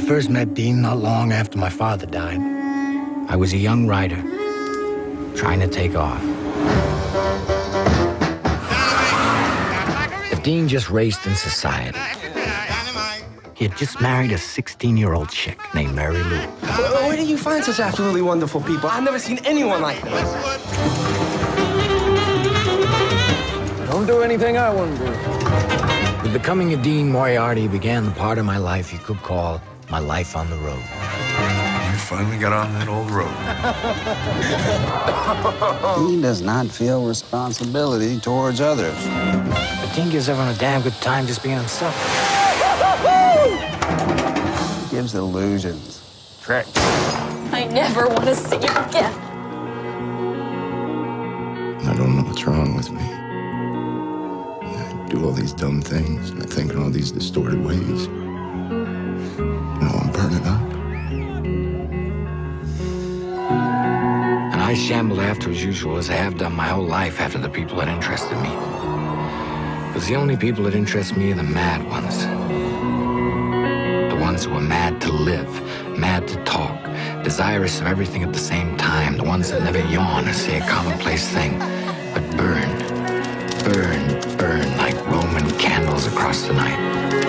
first met Dean not long after my father died. I was a young writer trying to take off. But Dean just raced in society. He had just married a 16-year-old chick named Marylou. Where, where do you find such absolutely wonderful people? I've never seen anyone like them. Don't do anything I wouldn't do. With becoming of Dean Moriarty began the part of my life you could call my life on the road. You finally got on that old road. He does not feel responsibility towards others. But Dean gives everyone a damn good time just being himself. He gives illusions, tricks. I never want to see you again. I don't know what's wrong with me. I do all these dumb things, and I think in all these distorted ways. Know, I'm burning up. And I shambled after as usual, as I have done my whole life after the people that interested me. Because the only people that interest me are the mad ones. The ones who are mad to live, mad to talk, desirous of everything at the same time. The ones that never yawn or say a commonplace thing, but burn, burn, burn like Roman candles across the night.